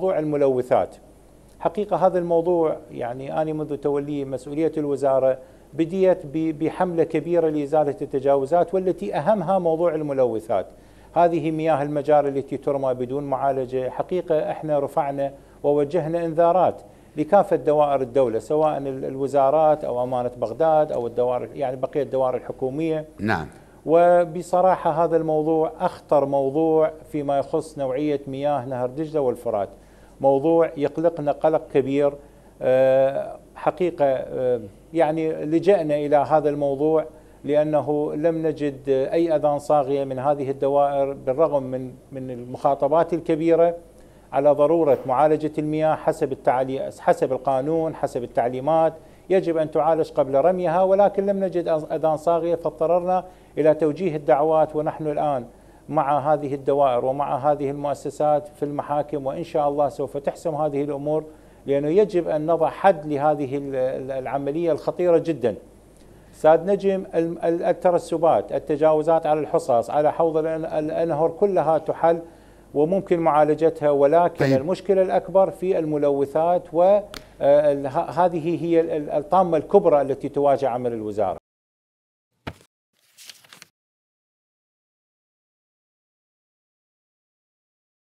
موضوع الملوثات. حقيقة هذا الموضوع يعني أنا منذ تولي مسؤولية الوزارة بديت بحملة كبيرة لإزالة التجاوزات والتي أهمها موضوع الملوثات. هذه مياه المجاري التي ترمى بدون معالجة. حقيقة إحنا رفعنا ووجهنا إنذارات لكافة دوائر الدولة سواء الوزارات أو أمانة بغداد أو الدوائر يعني بقية الدوائر الحكومية. نعم. وبصراحة هذا الموضوع أخطر موضوع فيما يخص نوعية مياه نهر دجلة والفرات. موضوع يقلقنا قلق كبير. آه، حقيقة آه، يعني لجأنا إلى هذا الموضوع لأنه لم نجد أي أذان صاغية من هذه الدوائر بالرغم من من المخاطبات الكبيرة على ضرورة معالجة المياه حسب التعلي حسب القانون حسب التعليمات. يجب أن تعالج قبل رميها ولكن لم نجد أذان صاغية فاضطررنا إلى توجيه الدعوات ونحن الآن مع هذه الدوائر ومع هذه المؤسسات في المحاكم وإن شاء الله سوف تحسم هذه الأمور لأنه يجب أن نضع حد لهذه العملية الخطيرة جدا أستاذ نجم الترسبات التجاوزات على الحصص على حوض الأنهر كلها تحل وممكن معالجتها ولكن طيب. المشكلة الأكبر في الملوثات وهذه هي الطامة الكبرى التي تواجه عمل الوزارة.